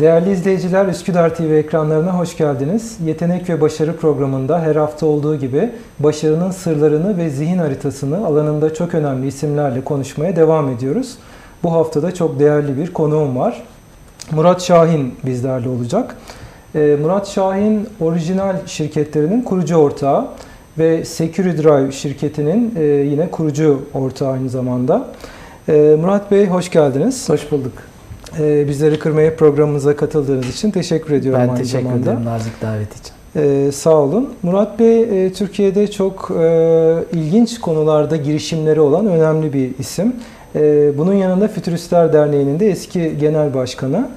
Değerli izleyiciler, Üsküdar TV ekranlarına hoş geldiniz. Yetenek ve Başarı programında her hafta olduğu gibi başarının sırlarını ve zihin haritasını alanında çok önemli isimlerle konuşmaya devam ediyoruz. Bu haftada çok değerli bir konuğum var. Murat Şahin bizlerle olacak. Ee, Murat Şahin orijinal şirketlerinin kurucu ortağı ve SecuriDrive şirketinin e, yine kurucu ortağı aynı zamanda. Ee, Murat Bey hoş geldiniz. Hoş bulduk. Ee, bizleri kırmaya programımıza katıldığınız için teşekkür ediyorum Ben aynı teşekkür zamanda. ederim nazik davet için. Ee, sağ olun. Murat Bey e, Türkiye'de çok e, ilginç konularda girişimleri olan önemli bir isim. E, bunun yanında Fütüristler Derneği'nin de eski genel başkanı.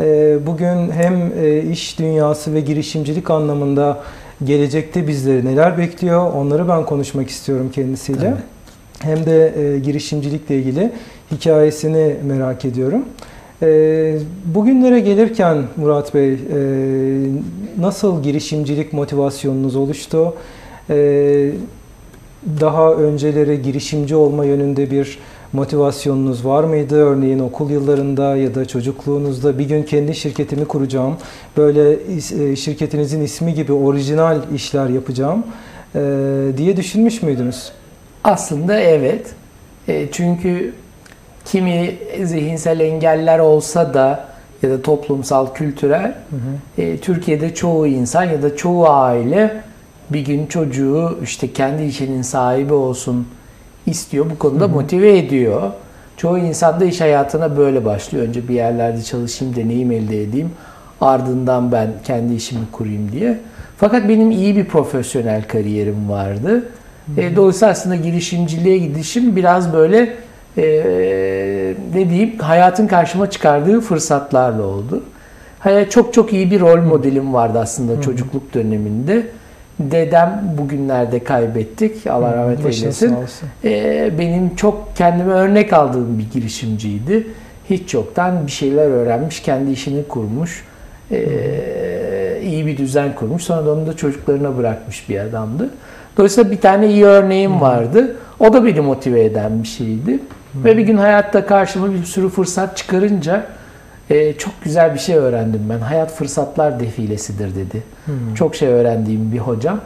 E, bugün hem e, iş dünyası ve girişimcilik anlamında gelecekte bizleri neler bekliyor onları ben konuşmak istiyorum kendisiyle. Tabii. Hem de e, girişimcilikle ilgili hikayesini merak ediyorum. E, bugünlere gelirken Murat Bey e, nasıl girişimcilik motivasyonunuz oluştu? E, daha önceleri girişimci olma yönünde bir motivasyonunuz var mıydı? Örneğin okul yıllarında ya da çocukluğunuzda bir gün kendi şirketimi kuracağım. Böyle e, şirketinizin ismi gibi orijinal işler yapacağım e, diye düşünmüş müydünüz? Aslında evet. Çünkü kimi zihinsel engeller olsa da ya da toplumsal, kültürel e, Türkiye'de çoğu insan ya da çoğu aile bir gün çocuğu işte kendi işinin sahibi olsun istiyor. Bu konuda motive ediyor. Çoğu insan da iş hayatına böyle başlıyor. Önce bir yerlerde çalışayım, deneyim elde edeyim. Ardından ben kendi işimi kurayım diye. Fakat benim iyi bir profesyonel kariyerim vardı. E, dolayısıyla aslında girişimciliğe gidişim biraz böyle e, ne diyeyim hayatın karşıma çıkardığı fırsatlarla oldu. Hayat çok çok iyi bir rol modelim vardı aslında çocukluk döneminde. Dedem bugünlerde kaybettik. Allah rahmet Başınız eylesin. Ee, benim çok kendime örnek aldığım bir girişimciydi. Hiç yoktan bir şeyler öğrenmiş, kendi işini kurmuş, ee, iyi bir düzen kurmuş. Sonra da onu da çocuklarına bırakmış bir adamdı. Dolayısıyla bir tane iyi örneğim vardı. O da beni motive eden bir şeydi. Ve bir gün hayatta karşıma bir sürü fırsat çıkarınca e, çok güzel bir şey öğrendim ben. Hayat fırsatlar defilesidir dedi. Çok şey öğrendiğim bir hocam.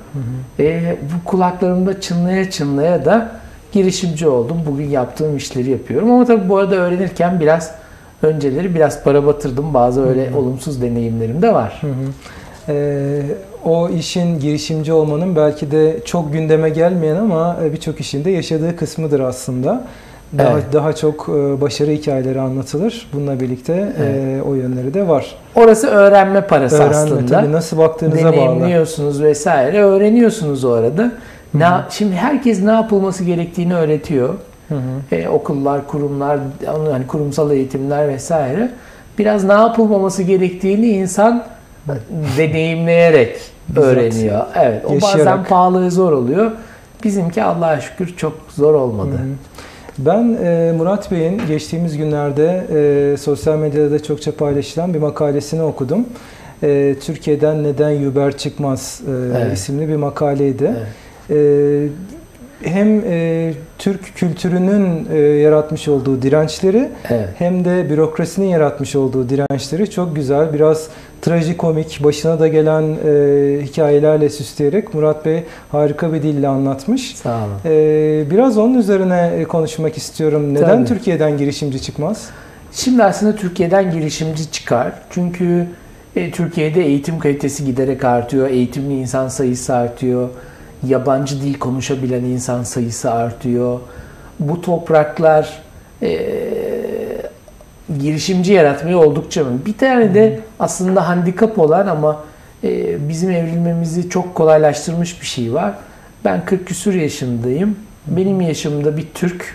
E, bu kulaklarımda çınlaya çınlaya da girişimci oldum. Bugün yaptığım işleri yapıyorum. Ama tabii bu arada öğrenirken biraz önceleri biraz para batırdım. Bazı öyle olumsuz deneyimlerim de var. Hı hı. Ee, o işin girişimci olmanın belki de çok gündeme gelmeyen ama e, birçok işinde yaşadığı kısmıdır aslında. Daha, Evet. daha çok e, başarı hikayeleri anlatılır. Bununla birlikte e, Evet. o yönleri de var. Orası öğrenme parası Öğrenme aslında. tabii nasıl baktığınıza bağlı. deneyimliyorsunuz vesaire öğreniyorsunuz o arada. Ne, şimdi herkes ne yapılması gerektiğini öğretiyor. Hı hı. Ee, okullar, kurumlar, yani kurumsal eğitimler vesaire. Biraz ne yapılmaması gerektiğini insan deneyimleyerek öğreniyor. Evet, o bazen yaşayarak. pahalı ve zor oluyor. Bizimki Allah'a şükür çok zor olmadı. Hı hı. Ben e, Murat Bey'in geçtiğimiz günlerde e, sosyal medyada da çokça paylaşılan bir makalesini okudum. E, Türkiye'den neden Uber çıkmaz e, Evet. isimli bir makaleydi. Evet. E, hem e, Türk kültürünün e, yaratmış olduğu dirençleri Evet. hem de bürokrasinin yaratmış olduğu dirençleri çok güzel, biraz trajikomik, başına da gelen e, hikayelerle süsleyerek Murat Bey harika bir dille anlatmış. Sağ olun. Ee, biraz onun üzerine e, konuşmak istiyorum. Neden Tabii. Türkiye'den girişimci çıkmaz? Şimdi aslında Türkiye'den girişimci çıkar. Çünkü e, Türkiye'de eğitim kalitesi giderek artıyor. Eğitimli insan sayısı artıyor. Yabancı dil konuşabilen insan sayısı artıyor. Bu topraklar e, girişimci yaratmaya oldukça mı? Bir tane de aslında handikap olan ama e, bizim evrilmemizi çok kolaylaştırmış bir şey var. Ben 40 küsur yaşındayım. Benim yaşımda bir Türk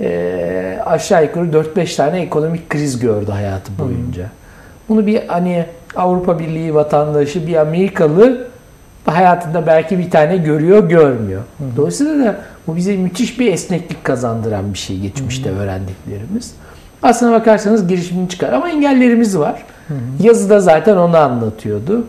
e, aşağı yukarı 4-5 tane ekonomik kriz gördü hayatı boyunca. Bunu bir hani Avrupa Birliği vatandaşı, bir Amerikalı hayatında belki bir tane görüyor, görmüyor. Dolayısıyla da bu bize müthiş bir esneklik kazandıran bir şey geçmişte öğrendiklerimiz. Aslına bakarsanız girişimci çıkar ama engellerimiz var. Yazıda zaten onu anlatıyordu.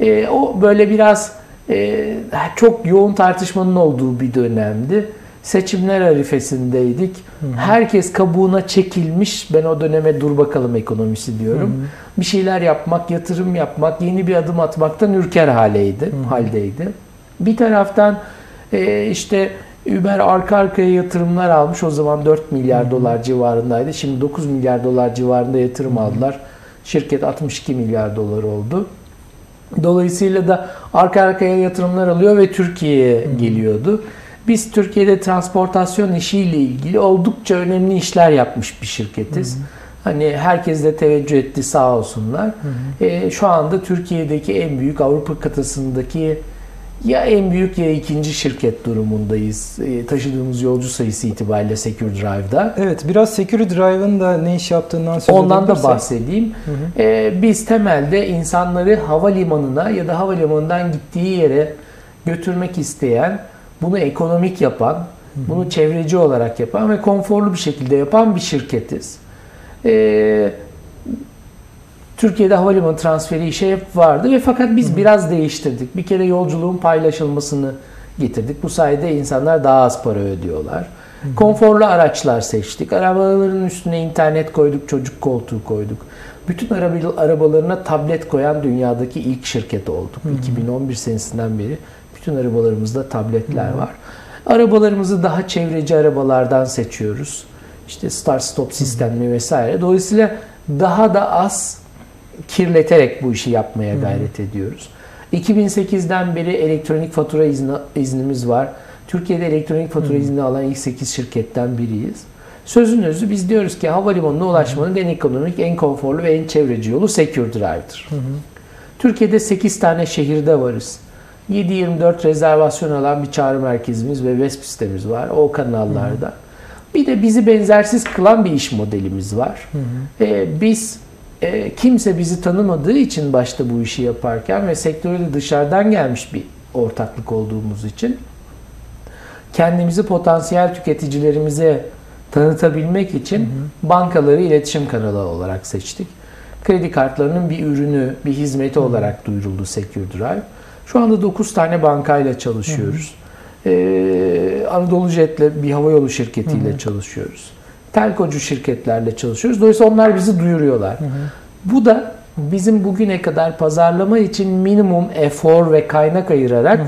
E, o böyle biraz e, çok yoğun tartışmanın olduğu bir dönemdi. Seçimler arifesindeydik. Hı hı. Herkes kabuğuna çekilmiş. Ben o döneme dur bakalım ekonomisi diyorum. Hı hı. Bir şeyler yapmak, yatırım yapmak, yeni bir adım atmaktan ürker haleydi, hı. haldeydi. Bir taraftan e, işte Uber arka arkaya yatırımlar almış. O zaman 4 milyar Hı hı. dolar civarındaydı. Şimdi 9 milyar dolar civarında yatırım aldılar. Şirket 62 milyar dolar oldu. Dolayısıyla da arka arkaya yatırımlar alıyor ve Türkiye'ye geliyordu. Biz Türkiye'de transportasyon işiyle ilgili oldukça önemli işler yapmış bir şirketiz. Hani herkes de teveccüh etti sağ olsunlar. E, şu anda Türkiye'deki en büyük Avrupa kıtasındaki ya en büyük ya ikinci şirket durumundayız. E, taşıdığımız yolcu sayısı itibariyle Secure Drive'da. Evet, biraz Security Drive'ın da ne iş yaptığından söz Ondan da bahsedeyim. Hı hı. Ee, biz temelde insanları havalimanına ya da havalimanından gittiği yere götürmek isteyen, bunu ekonomik yapan, bunu çevreci olarak yapan ve konforlu bir şekilde yapan bir şirketiz. Ee, Türkiye'de havalimanı transferi işe hep vardı ve fakat biz biraz değiştirdik. Bir kere yolculuğun paylaşılmasını getirdik. Bu sayede insanlar daha az para ödüyorlar. Konforlu araçlar seçtik. Arabaların üstüne internet koyduk, çocuk koltuğu koyduk. Bütün arabalarına tablet koyan dünyadaki ilk şirket olduk. 2011 senesinden beri bütün arabalarımızda tabletler var. Arabalarımızı daha çevreci arabalardan seçiyoruz. İşte start stop sistemli vesaire. Dolayısıyla daha da az kirleterek bu işi yapmaya gayret ediyoruz. 2008'den beri elektronik fatura izni, iznimiz var. Türkiye'de elektronik fatura izni alan ilk 8 şirketten biriyiz. Sözün özü biz diyoruz ki havalimanına ulaşmanın en ekonomik, en konforlu ve en çevreci yolu Secure Drive'dır. Türkiye'de 8 tane şehirde varız. 7-24 rezervasyon alan bir çağrı merkezimiz ve web sitemiz var o kanallarda. Bir de bizi benzersiz kılan bir iş modelimiz var. Ee, biz e, kimse bizi tanımadığı için başta bu işi yaparken ve sektöre de dışarıdan gelmiş bir ortaklık olduğumuz için kendimizi potansiyel tüketicilerimize tanıtabilmek için bankaları iletişim kanalı olarak seçtik. Kredi kartlarının bir ürünü, bir hizmeti olarak duyuruldu Secure Drive. Şu anda 9 tane bankayla çalışıyoruz. Ee, Anadolu Jet'le bir havayolu şirketiyle çalışıyoruz. Telkocu şirketlerle çalışıyoruz. Dolayısıyla onlar bizi duyuruyorlar. Bu da bizim bugüne kadar pazarlama için minimum efor ve kaynak ayırarak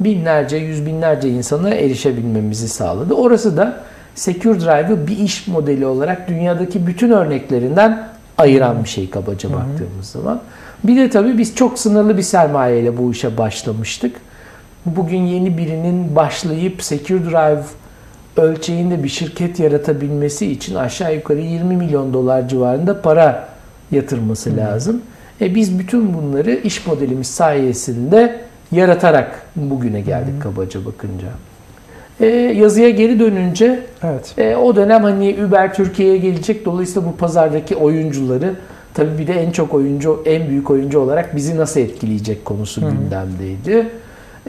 binlerce, yüz binlerce insana erişebilmemizi sağladı. Orası da Secure Drive'ı bir iş modeli olarak dünyadaki bütün örneklerinden ayıran bir şey kabaca baktığımız zaman. Bir de tabii biz çok sınırlı bir sermayeyle bu işe başlamıştık. Bugün yeni birinin başlayıp Secure Drive ölçeğinde bir şirket yaratabilmesi için aşağı yukarı 20 milyon dolar civarında para yatırması lazım. E biz bütün bunları iş modelimiz sayesinde yaratarak bugüne geldik kabaca bakınca. E, yazıya geri dönünce Evet. e, o dönem hani Uber Türkiye'ye gelecek. Dolayısıyla bu pazardaki oyuncuları tabii bir de en çok oyuncu, en büyük oyuncu olarak bizi nasıl etkileyecek konusu gündemdeydi.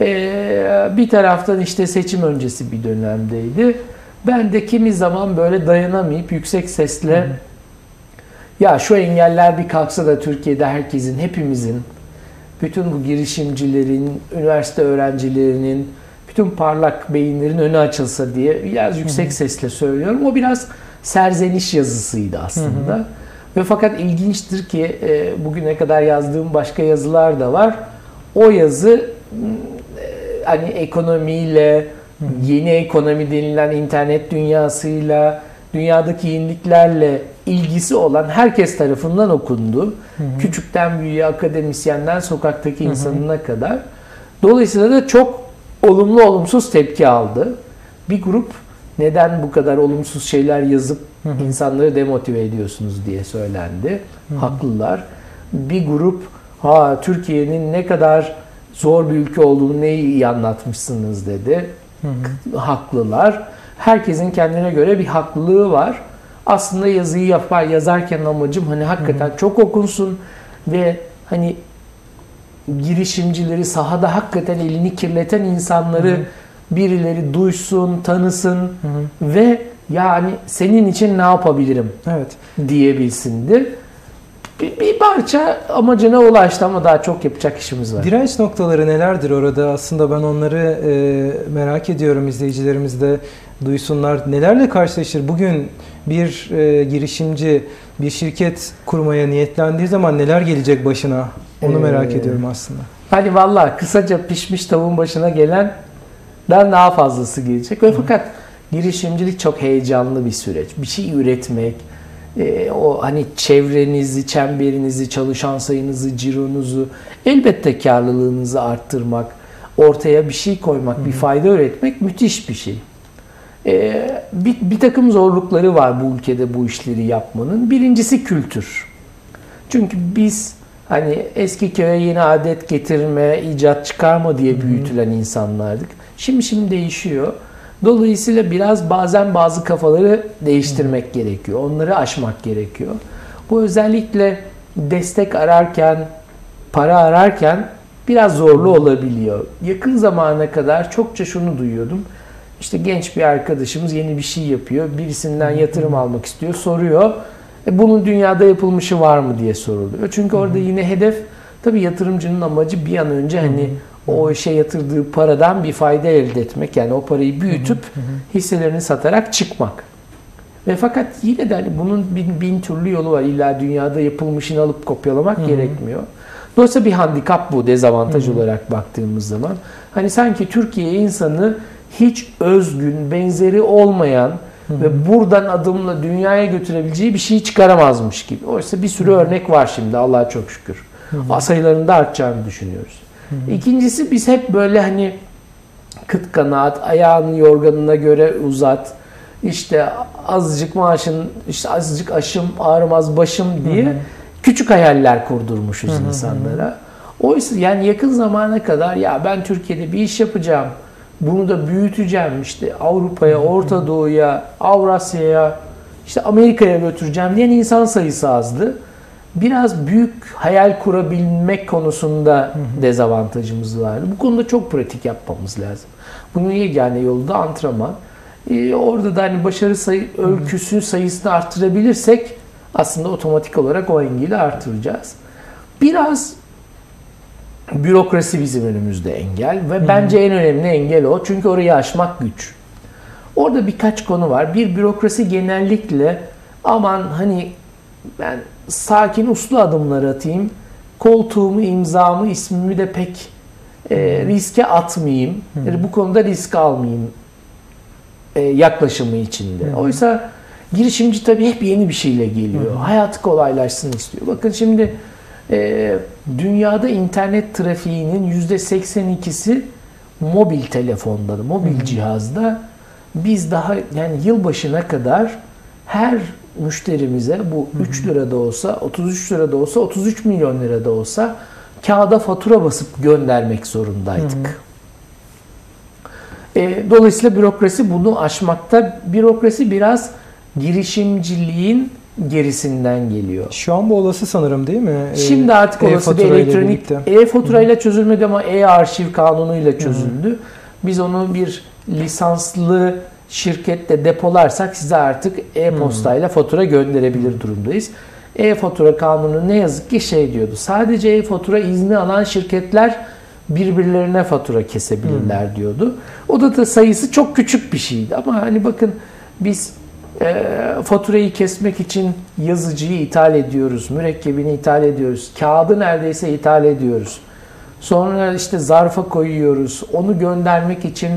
E, bir taraftan işte seçim öncesi bir dönemdeydi. Ben de kimi zaman böyle dayanamayıp yüksek sesle ya şu engeller bir kalksa da Türkiye'de herkesin, hepimizin, bütün bu girişimcilerin, üniversite öğrencilerinin, bütün parlak beyinlerin önü açılsa diye biraz yüksek sesle söylüyorum. O biraz serzeniş yazısıydı aslında. Ve fakat ilginçtir ki e, bugüne kadar yazdığım başka yazılar da var. O yazı e, hani ekonomiyle, yeni ekonomi denilen internet dünyasıyla, dünyadaki yeniliklerle ilgisi olan herkes tarafından okundu. Küçükten büyüğe, akademisyenden sokaktaki insanına kadar. Dolayısıyla da çok olumlu olumsuz tepki aldı. Bir grup neden bu kadar olumsuz şeyler yazıp insanları demotive ediyorsunuz diye söylendi. Haklılar. Bir grup ha Türkiye'nin ne kadar zor bir ülke olduğunu ne iyi anlatmışsınız dedi. Haklılar. Herkesin kendine göre bir haklılığı var. Aslında yazıyı yapar yazarken amacım hani hakikaten çok okunsun ve hani girişimcileri sahada hakikaten elini kirleten insanları birileri duysun, tanısın ve yani senin için ne yapabilirim Evet. diyebilsindi. bir, bir parça amacına ulaştı ama daha çok yapacak işimiz var. Direnç noktaları nelerdir orada? Aslında ben onları e, merak ediyorum. İzleyicilerimiz de duysunlar. Nelerle karşılaşır? Bugün bir e, girişimci bir şirket kurmaya niyetlendiği zaman neler gelecek başına? Onu Ee, merak ediyorum aslında. Hani vallahi kısaca pişmiş tavuğun başına gelen daha fazlası gelecek. Ve fakat girişimcilik çok heyecanlı bir süreç. Bir şey üretmek, e, o hani çevrenizi, çemberinizi, çalışan sayınızı, cironuzu, elbette karlılığınızı arttırmak, ortaya bir şey koymak, bir fayda üretmek müthiş bir şey. E, bir, bir takım zorlukları var bu ülkede bu işleri yapmanın. Birincisi kültür. Çünkü biz hani eski köye yeni adet getirme, icat çıkarma diye büyütülen insanlardık. Şimdi şimdi değişiyor. Dolayısıyla biraz bazen bazı kafaları değiştirmek gerekiyor. Onları aşmak gerekiyor. Bu özellikle destek ararken, para ararken biraz zorlu olabiliyor. Yakın zamana kadar çokça şunu duyuyordum. İşte genç bir arkadaşımız yeni bir şey yapıyor. Birisinden yatırım almak istiyor. Soruyor. E bunun dünyada yapılmışı var mı diye soruluyor. Çünkü orada yine hedef tabii yatırımcının amacı bir an önce hani o işe yatırdığı paradan bir fayda elde etmek. Yani o parayı büyütüp hisselerini satarak çıkmak. Ve fakat yine de hani bunun bin, bin türlü yolu var. İlla dünyada yapılmışını alıp kopyalamak gerekmiyor. Dolayısıyla bir handikap bu dezavantaj olarak baktığımız zaman. Hani sanki Türkiye insanı hiç özgün, benzeri olmayan ve buradan adımla dünyaya götürebileceği bir şey çıkaramazmış gibi. Oysa bir sürü örnek var şimdi Allah'a çok şükür. Hı Sayılarının da artacağını düşünüyoruz. İkincisi biz hep böyle hani kıt kanaat, ayağını yorganına göre uzat, işte azıcık maaşın, işte azıcık aşım, ağrımaz başım diye hı hı. küçük hayaller kurdurmuşuz hı hı. insanlara. Oysa yani yakın zamana kadar ya ben Türkiye'de bir iş yapacağım, bunu da büyüteceğim işte Avrupa'ya, Orta Doğu'ya, Avrasya'ya, işte Amerika'ya götüreceğim diyen insan sayısı azdı. Biraz büyük hayal kurabilmek konusunda dezavantajımız vardı. Bu konuda çok pratik yapmamız lazım. Bunun yegane yolu da antrenman. Ee, orada da hani başarı sayı, ölçüsü sayısını arttırabilirsek aslında otomatik olarak o engeli artıracağız. Biraz bürokrasi bizim önümüzde engel ve bence en önemli engel o. Çünkü orayı aşmak güç. Orada birkaç konu var. Bir bürokrasi genellikle aman hani ben sakin uslu adımlar atayım. Koltuğumu, imzamı, ismimi de pek e, riske atmayayım. Yani bu konuda risk almayayım e, yaklaşımı içinde. Oysa girişimci tabii hep yeni bir şeyle geliyor. Hayatı kolaylaşsın istiyor. Bakın şimdi e, dünyada internet trafiğinin %82'si mobil telefonda, mobil cihazda. Biz daha yani yılbaşına kadar her müşterimize bu 3 lira da olsa, 33 lira da olsa, 33 milyon lira da olsa kağıda fatura basıp göndermek zorundaydık. E, dolayısıyla bürokrasi bunu aşmakta. Bürokrasi biraz girişimciliğin gerisinden geliyor. Şu an bu olası sanırım değil mi? Şimdi artık olası bir elektronik e-faturayla çözülmedi ama e-arşiv kanunuyla çözüldü. Hı. Biz onu bir lisanslı şirkette depolarsak size artık e-postayla fatura gönderebilir durumdayız. E-fatura kanunu ne yazık ki şey diyordu. Sadece e-fatura izni alan şirketler birbirlerine fatura kesebilirler hmm. diyordu. O da, da sayısı çok küçük bir şeydi ama hani bakın biz e, faturayı kesmek için yazıcıyı ithal ediyoruz, mürekkebini ithal ediyoruz, kağıdı neredeyse ithal ediyoruz. Sonra işte zarfa koyuyoruz, onu göndermek için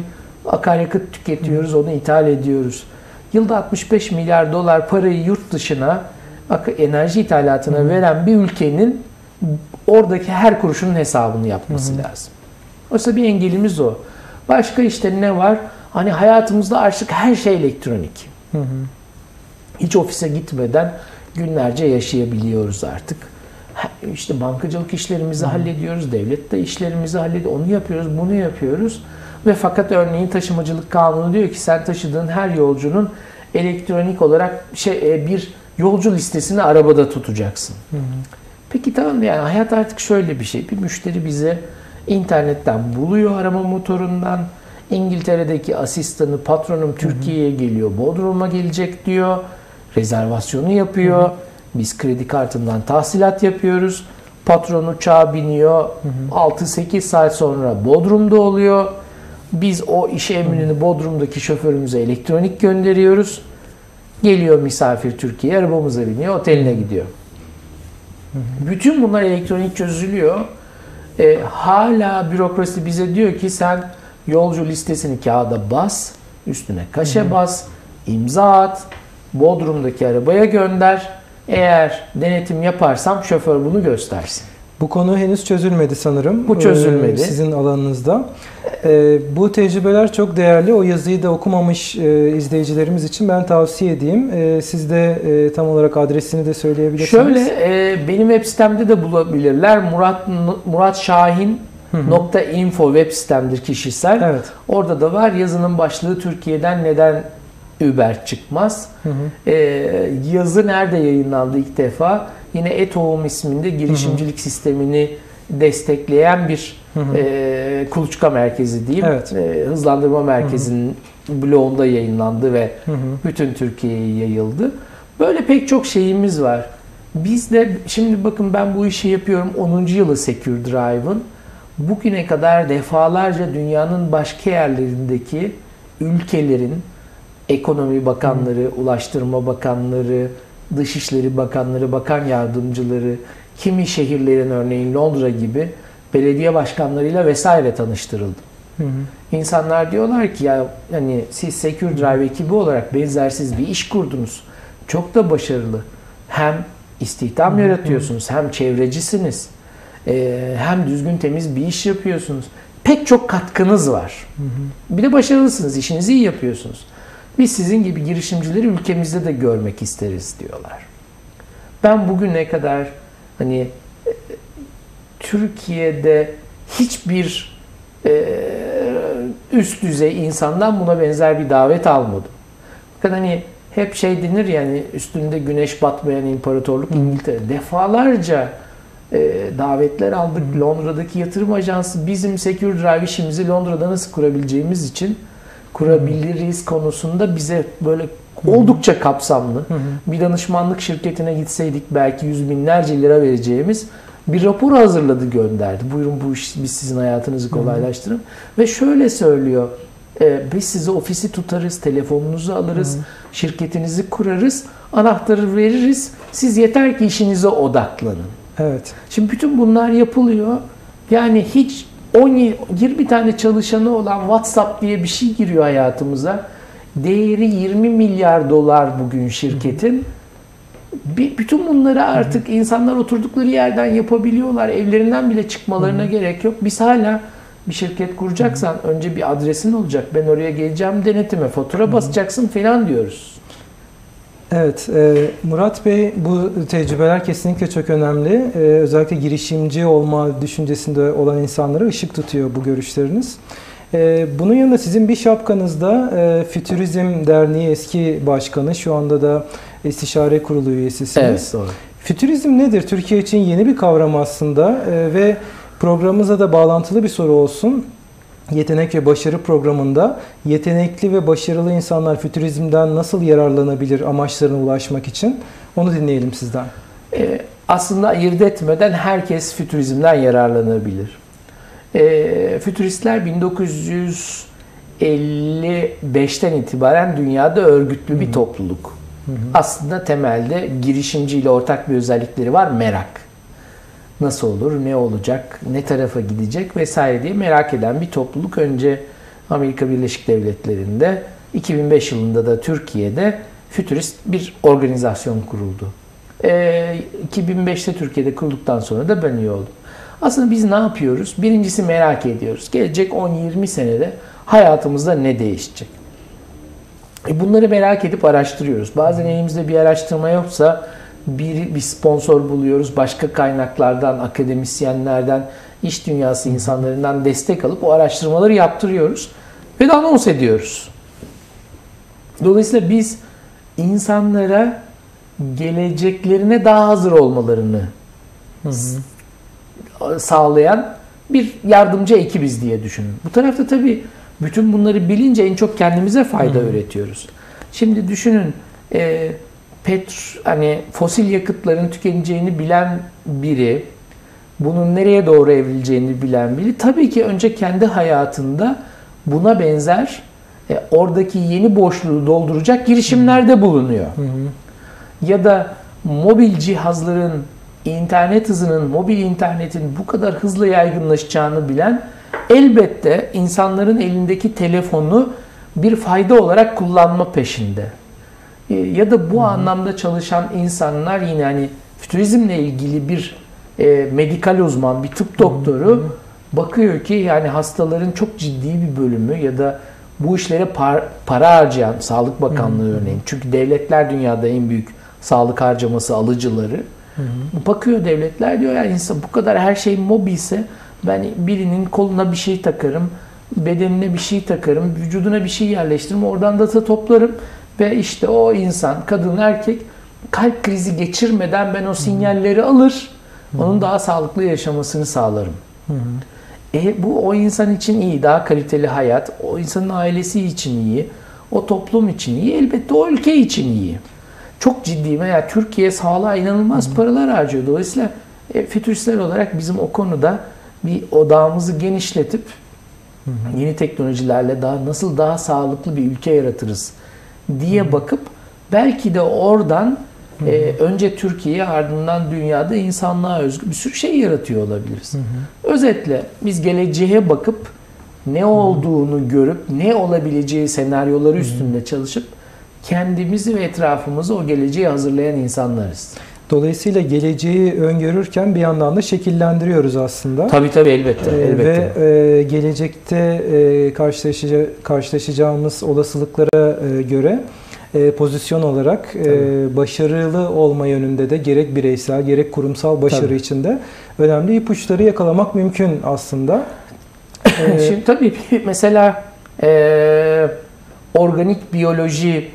akaryakıt tüketiyoruz, onu ithal ediyoruz. Yılda 65 milyar dolar parayı yurt dışına enerji ithalatına hmm. veren bir ülkenin oradaki her kuruşunun hesabını yapması hı hı. lazım. Oysa bir engelimiz o. Başka işte ne var? Hani hayatımızda artık her şey elektronik. Hı hı. Hiç ofise gitmeden günlerce yaşayabiliyoruz artık. İşte bankacılık işlerimizi hı. hallediyoruz, devlette işlerimizi hallediyoruz, onu yapıyoruz, bunu yapıyoruz. Ve fakat örneğin taşımacılık kanunu diyor ki sen taşıdığın her yolcunun elektronik olarak şey e, bir yolcu listesini arabada tutacaksın. Hı hı. Peki tamam yani hayat artık şöyle bir şey. Bir müşteri bize internetten buluyor arama motorundan. İngiltere'deki asistanı patronum Türkiye'ye geliyor. Bodrum'a gelecek diyor. Rezervasyonu yapıyor. Biz kredi kartından tahsilat yapıyoruz. Patron uçağa biniyor. 6-8 saat sonra Bodrum'da oluyor. Biz o iş emrini Bodrum'daki şoförümüze elektronik gönderiyoruz. Geliyor misafir Türkiye'ye, arabamıza biniyor, oteline gidiyor. Bütün bunlar elektronik çözülüyor. E, hala bürokrasi bize diyor ki sen yolcu listesini kağıda bas, üstüne kaşe bas, imza at, Bodrum'daki arabaya gönder. Eğer denetim yaparsam şoför bunu göstersin. Bu konu henüz çözülmedi sanırım. Bu çözülmedi. Ee, Sizin alanınızda. Ee, bu tecrübeler çok değerli. O yazıyı da okumamış e, izleyicilerimiz için ben tavsiye edeyim. Ee, siz de e, tam olarak adresini de söyleyebilirsiniz. Şöyle e, benim web sitemde de bulabilirler. Murat Murat Şahin nokta info web sitemdir kişisel. Evet. Orada da var yazının başlığı Türkiye'den neden Uber çıkmaz. Hı hı. Ee, yazı nerede yayınlandı ilk defa? Yine eTohum isminde girişimcilik sistemini destekleyen bir Hı hı. e, kuluçka merkezi diyeyim. Evet. E, hızlandırma merkezinin blogunda yayınlandı ve Hı hı. bütün Türkiye'ye yayıldı. Böyle pek çok şeyimiz var. Biz de şimdi bakın ben bu işi yapıyorum 10. yılı Secure Drive'ın. Bugüne kadar defalarca dünyanın başka yerlerindeki ülkelerin ekonomi bakanları, ulaştırma bakanları, dışişleri bakanları, bakan yardımcıları, kimi şehirlerin örneğin Londra gibi belediye başkanlarıyla vesaire tanıştırıldım. Hı hı. İnsanlar diyorlar ki ya hani siz Secure Drive ekibi olarak benzersiz bir iş kurdunuz. Çok da başarılı. Hem istihdam yaratıyorsunuz, hem çevrecisiniz, ee, hem düzgün temiz bir iş yapıyorsunuz. Pek çok katkınız var. Bir de başarılısınız, işinizi iyi yapıyorsunuz. Biz sizin gibi girişimcileri ülkemizde de görmek isteriz diyorlar. Ben bugüne kadar hani e, Türkiye'de hiçbir e, üst düzey insandan buna benzer bir davet almadım. Fakat hani hep şey denir yani üstünde güneş batmayan imparatorluk İngiltere. Defalarca davetler aldık. Londra'daki yatırım ajansı bizim Secure Drive işimizi Londra'da nasıl kurabileceğimiz için kurabiliriz konusunda bize böyle oldukça kapsamlı bir danışmanlık şirketine gitseydik belki yüz binlerce lira vereceğimiz bir rapor hazırladı gönderdi. Buyurun bu iş biz sizin hayatınızı kolaylaştırın. Ve şöyle söylüyor. e, biz size ofisi tutarız, telefonunuzu alırız, şirketinizi kurarız, anahtarı veririz. Siz yeter ki işinize odaklanın. Evet. Şimdi bütün bunlar yapılıyor. Yani hiç 10 20 tane çalışanı olan WhatsApp diye bir şey giriyor hayatımıza. Değeri 20 milyar dolar bugün şirketin. Bir- Bütün bunları artık insanlar oturdukları yerden yapabiliyorlar. Evlerinden bile çıkmalarına gerek yok. Biz hala bir şirket kuracaksan önce bir adresin olacak. Ben oraya geleceğim denetime, fatura basacaksın falan diyoruz. Evet, e, Murat Bey bu tecrübeler kesinlikle çok önemli. E, özellikle girişimci olma düşüncesinde olan insanlara ışık tutuyor bu görüşleriniz. E, bunun yanında sizin bir şapkanızda e, Fütürizm Derneği eski başkanı, şu anda da istişare kurulu üyesisiniz. Evet, doğru. Fütürizm nedir? Türkiye için yeni bir kavram aslında e, ve programımıza da bağlantılı bir soru olsun. Yetenek ve Başarı programında yetenekli ve başarılı insanlar fütürizmden nasıl yararlanabilir amaçlarına ulaşmak için? Onu dinleyelim sizden. Ee, aslında ayırt etmeden herkes fütürizmden yararlanabilir. Ee, fütüristler 1955'ten itibaren dünyada örgütlü bir topluluk. Aslında temelde girişimciyle ortak bir özellikleri var merak. Nasıl olur, ne olacak, ne tarafa gidecek vesaire diye merak eden bir topluluk. Önce Amerika Birleşik Devletleri'nde 2005 yılında da Türkiye'de fütürist bir organizasyon kuruldu. Ee, 2005'te Türkiye'de kurulduktan sonra da ben üye oldum. Aslında biz ne yapıyoruz? Birincisi merak ediyoruz. Gelecek 10-20 senede hayatımızda ne değişecek? E bunları merak edip araştırıyoruz. Bazen elimizde bir araştırma yoksa bir, bir sponsor buluyoruz. Başka kaynaklardan, akademisyenlerden, iş dünyası insanlarından destek alıp o araştırmaları yaptırıyoruz. Ve de anons ediyoruz. Dolayısıyla biz insanlara geleceklerine daha hazır olmalarını sağlayan bir yardımcı ekibiz diye düşünün. Bu tarafta tabii bütün bunları bilince en çok kendimize fayda üretiyoruz. Şimdi düşünün e, pet hani fosil yakıtların tükeneceğini bilen biri, bunun nereye doğru evrileceğini bilen biri tabii ki önce kendi hayatında buna benzer e, oradaki yeni boşluğu dolduracak girişimlerde bulunuyor. Hı hı. Ya da mobil cihazların internet hızının, mobil internetin bu kadar hızlı yaygınlaşacağını bilen elbette insanların elindeki telefonu bir fayda olarak kullanma peşinde. E, Ya da bu anlamda çalışan insanlar yine hani fütürizmle ilgili bir e, medikal uzman, bir tıp doktoru bakıyor ki yani hastaların çok ciddi bir bölümü ya da bu işlere par- para harcayan Sağlık Bakanlığı örneğin. Çünkü devletler dünyada en büyük sağlık harcaması alıcıları. Bakıyor devletler diyor yani insan bu kadar her şey mobilse ben birinin koluna bir şey takarım, bedenine bir şey takarım, vücuduna bir şey yerleştiririm, oradan data toplarım ve işte o insan, kadın, erkek kalp krizi geçirmeden ben o sinyalleri alır, onun daha sağlıklı yaşamasını sağlarım. Hı hı. E bu o insan için iyi, daha kaliteli hayat, o insanın ailesi için iyi, o toplum için iyi, elbette o ülke için iyi. Çok ciddi veya Türkiye sağlığa inanılmaz paralar harcıyor. Dolayısıyla e, fütüristler olarak bizim o konuda bir odağımızı genişletip yeni teknolojilerle daha nasıl daha sağlıklı bir ülke yaratırız diye bakıp belki de oradan e, önce Türkiye ardından dünyada insanlığa özgü bir sürü şey yaratıyor olabiliriz. Özetle biz geleceğe bakıp ne olduğunu görüp ne olabileceği senaryoları üstünde çalışıp kendimizi ve etrafımızı o geleceğe hazırlayan insanlarız. Dolayısıyla geleceği öngörürken bir yandan da şekillendiriyoruz aslında. Tabii tabii elbette. Ee, elbette. Ve e, gelecekte e, karşılaşaca- karşılaşacağımız olasılıklara e, göre e, pozisyon olarak e, Tabii. başarılı olma yönünde de gerek bireysel gerek kurumsal başarı Tabii. içinde önemli ipuçları yakalamak mümkün aslında. Ee, Şimdi tabii mesela e, organik biyoloji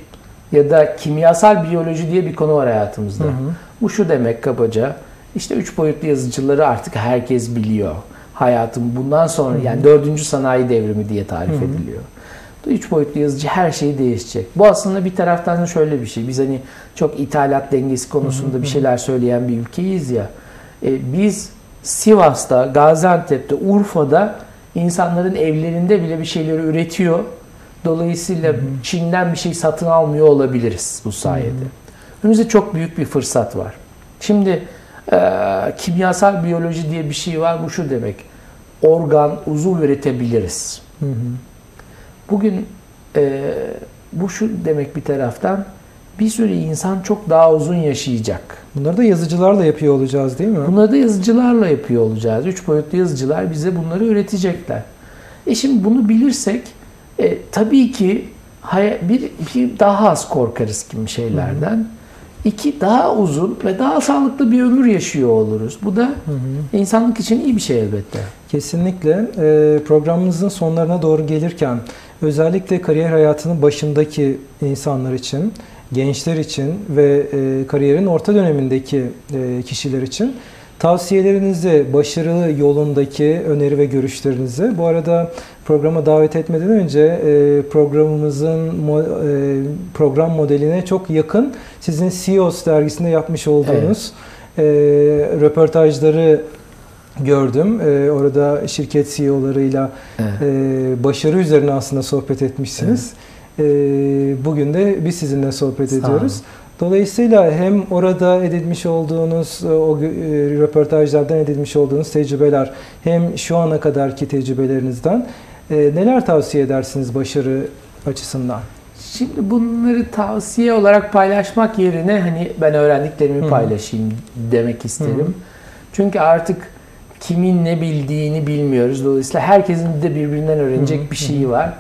ya da kimyasal biyoloji diye bir konu var hayatımızda. Hı hı. Bu şu demek kabaca. İşte üç boyutlu yazıcıları artık herkes biliyor. Hayatın bundan sonra yani dördüncü sanayi devrimi diye tarif ediliyor. Bu Üç boyutlu yazıcı her şey değişecek. Bu aslında bir taraftan da şöyle bir şey. Biz hani çok ithalat dengesi konusunda bir şeyler söyleyen bir ülkeyiz ya. E, biz Sivas'ta, Gaziantep'te, Urfa'da insanların evlerinde bile bir şeyleri üretiyor. Dolayısıyla Çin'den bir şey satın almıyor olabiliriz bu sayede. Önümüzde çok büyük bir fırsat var. Şimdi e, kimyasal biyoloji diye bir şey var. Bu şu demek. Organ, uzuv üretebiliriz. Hı hı. Bugün e, bu şu demek bir taraftan bir sürü insan çok daha uzun yaşayacak. Bunları da yazıcılarla yapıyor olacağız değil mi? Bunları da yazıcılarla yapıyor olacağız. Üç boyutlu yazıcılar bize bunları üretecekler. E şimdi bunu bilirsek e, tabii ki hay- bir, bir daha az korkarız gibi şeylerden. İki daha uzun ve daha sağlıklı bir ömür yaşıyor oluruz. Bu da Hı hı. insanlık için iyi bir şey elbette. Kesinlikle. Ee, programımızın sonlarına doğru gelirken özellikle kariyer hayatının başındaki insanlar için, gençler için ve e, kariyerin orta dönemindeki e, kişiler için tavsiyelerinizi, başarı yolundaki öneri ve görüşlerinizi bu arada programa davet etmeden önce e, programımızın e, program modeline çok yakın sizin CEOs dergisinde yapmış olduğunuz e, röportajları gördüm. Orada şirket CEO'larıyla Evet. e, başarı üzerine aslında sohbet etmişsiniz. Ee, bugün de biz sizinle sohbet Sağ ediyoruz. olun. Dolayısıyla hem orada edinmiş olduğunuz e, o e, röportajlardan edinmiş olduğunuz tecrübeler hem şu ana kadarki tecrübelerinizden e, neler tavsiye edersiniz başarı açısından? Şimdi bunları tavsiye olarak paylaşmak yerine hani ben öğrendiklerimi Hı. paylaşayım demek isterim. Çünkü artık kimin ne bildiğini bilmiyoruz. Dolayısıyla herkesin de birbirinden öğrenecek Hı hı, bir şeyi var.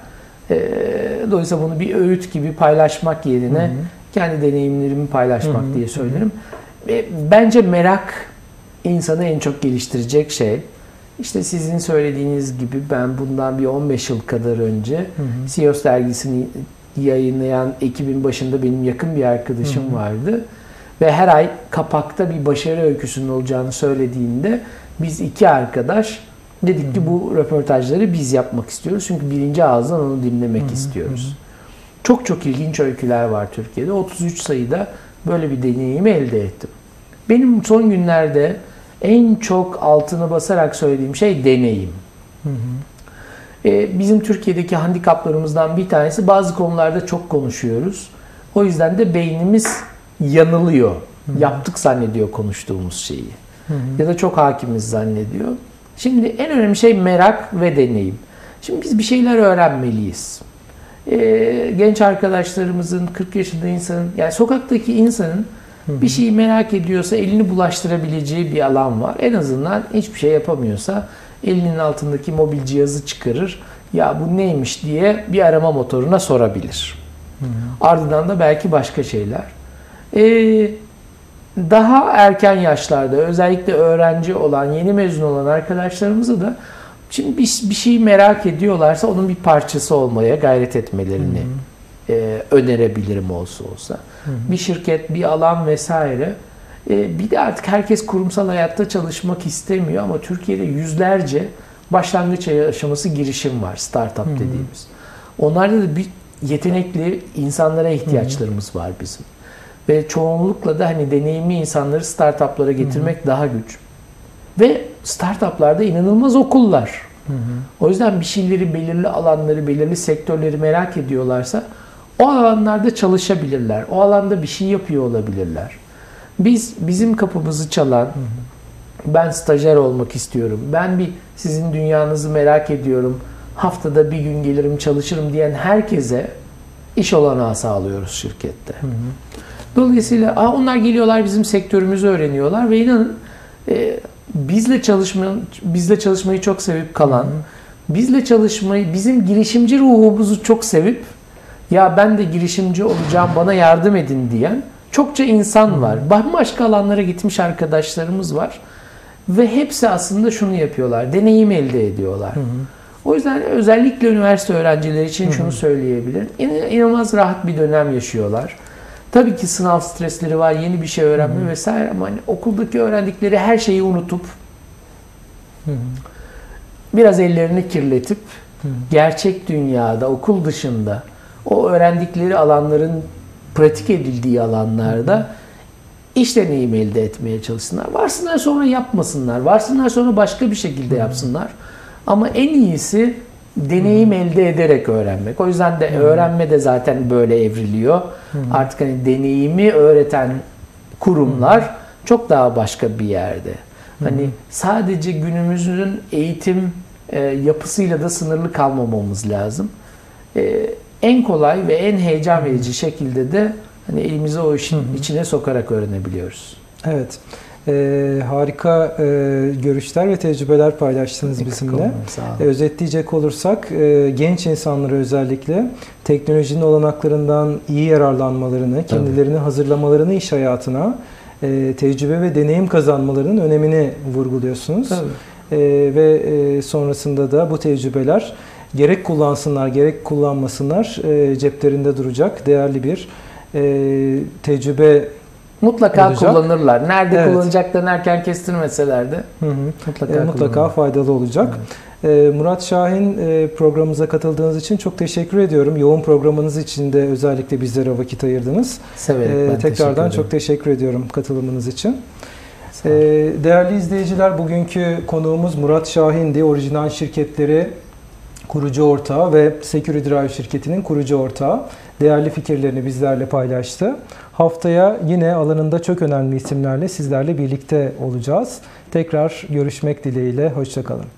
Dolayısıyla bunu bir öğüt gibi paylaşmak yerine Hı hı. Kendi deneyimlerimi paylaşmak Hı hı, diye söylerim. Ve bence merak insanı en çok geliştirecek şey. İşte sizin söylediğiniz gibi ben bundan bir 15 yıl kadar önce Hı hı. CEOs dergisini yayınlayan ekibin başında benim yakın bir arkadaşım Hı hı. vardı. Ve her ay kapakta bir başarı öyküsünün olacağını söylediğinde biz iki arkadaş dedik ki bu röportajları biz yapmak istiyoruz. Çünkü birinci ağızdan onu dinlemek Hı hı, istiyoruz. Çok çok ilginç öyküler var Türkiye'de. 33 sayıda böyle bir deneyimi elde ettim. Benim son günlerde en çok altını basarak söylediğim şey deneyim. Hı hı. Ee, bizim Türkiye'deki handikaplarımızdan bir tanesi bazı konularda çok konuşuyoruz. O yüzden de beynimiz yanılıyor. Yaptık zannediyor konuştuğumuz şeyi. Hı hı. Ya da çok hakimiz zannediyor. Şimdi en önemli şey merak ve deneyim. Şimdi biz bir şeyler öğrenmeliyiz. Ee, genç arkadaşlarımızın, 40 yaşında insanın, yani sokaktaki insanın bir şeyi merak ediyorsa elini bulaştırabileceği bir alan var. En azından hiçbir şey yapamıyorsa elinin altındaki mobil cihazı çıkarır. Ya bu neymiş diye bir arama motoruna sorabilir. Ardından da belki başka şeyler. Ee, daha erken yaşlarda özellikle öğrenci olan, yeni mezun olan arkadaşlarımıza da şimdi bir, bir şeyi merak ediyorlarsa onun bir parçası olmaya gayret etmelerini e, önerebilirim olsa olsa. Bir şirket, bir alan vesaire. E, bir de artık herkes kurumsal hayatta çalışmak istemiyor ama Türkiye'de yüzlerce başlangıç aşaması girişim var, startup dediğimiz. Onlarda da bir yetenekli insanlara ihtiyaçlarımız var bizim. Ve çoğunlukla da hani deneyimli insanları startuplara getirmek daha güç. Ve startuplarda inanılmaz okullar. Hı hı. O yüzden bir şeyleri, belirli alanları, belirli sektörleri merak ediyorlarsa o alanlarda çalışabilirler. O alanda bir şey yapıyor olabilirler. Biz bizim kapımızı çalan ben stajyer olmak istiyorum. Ben bir sizin dünyanızı merak ediyorum. Haftada bir gün gelirim çalışırım diyen herkese iş olanağı sağlıyoruz şirkette. Hı hı. Dolayısıyla aa, onlar geliyorlar bizim sektörümüzü öğreniyorlar ve inanın e, bizle çalışma bizle çalışmayı çok sevip kalan, bizle çalışmayı bizim girişimci ruhumuzu çok sevip ya ben de girişimci olacağım bana yardım edin diyen çokça insan var. Bambaşka alanlara gitmiş arkadaşlarımız var. Ve hepsi aslında şunu yapıyorlar. Deneyim elde ediyorlar. O yüzden özellikle üniversite öğrencileri için şunu söyleyebilirim. İn- İnanılmaz rahat bir dönem yaşıyorlar. Tabii ki sınav stresleri var, yeni bir şey öğrenme vesaire ama hani okuldaki öğrendikleri her şeyi unutup Hı hı. biraz ellerini kirletip Hı. gerçek dünyada, okul dışında o öğrendikleri alanların pratik edildiği alanlarda iş deneyimi elde etmeye çalışsınlar. Varsınlar sonra yapmasınlar. Varsınlar sonra başka bir şekilde yapsınlar. Ama en iyisi deneyim elde ederek öğrenmek. O yüzden de öğrenme de zaten böyle evriliyor. Artık hani deneyimi öğreten kurumlar çok daha başka bir yerde. Hani sadece günümüzün eğitim e, yapısıyla da sınırlı kalmamamız lazım. E, en kolay ve en heyecan verici şekilde de hani elimizi o işin içine sokarak öğrenebiliyoruz. Evet. Ee, harika e, görüşler ve tecrübeler paylaştınız bizimle. E, özetleyecek olursak e, genç insanları özellikle teknolojinin olanaklarından iyi yararlanmalarını, kendilerini hazırlamalarını iş hayatına, e, tecrübe ve deneyim kazanmalarının önemini vurguluyorsunuz. Tabii. E, ve e, sonrasında da bu tecrübeler gerek kullansınlar gerek kullanmasınlar e, ceplerinde duracak değerli bir e, tecrübe Mutlaka olacak. kullanırlar. Nerede Evet. kullanacaklarını erken kestirmeseler de Hı hı. mutlaka, E, mutlaka faydalı olacak. E, Murat Şahin e, programımıza katıldığınız için çok teşekkür ediyorum. Yoğun programınız için de özellikle bizlere vakit ayırdınız. Severek E, ben tekrardan teşekkür çok teşekkür ediyorum katılımınız için. Değerli izleyiciler bugünkü konuğumuz Murat Şahin'di. Orijinal şirketleri kurucu ortağı ve Security Drive şirketinin kurucu ortağı. Değerli fikirlerini bizlerle paylaştı. Haftaya yine alanında çok önemli isimlerle sizlerle birlikte olacağız. Tekrar görüşmek dileğiyle. Hoşçakalın.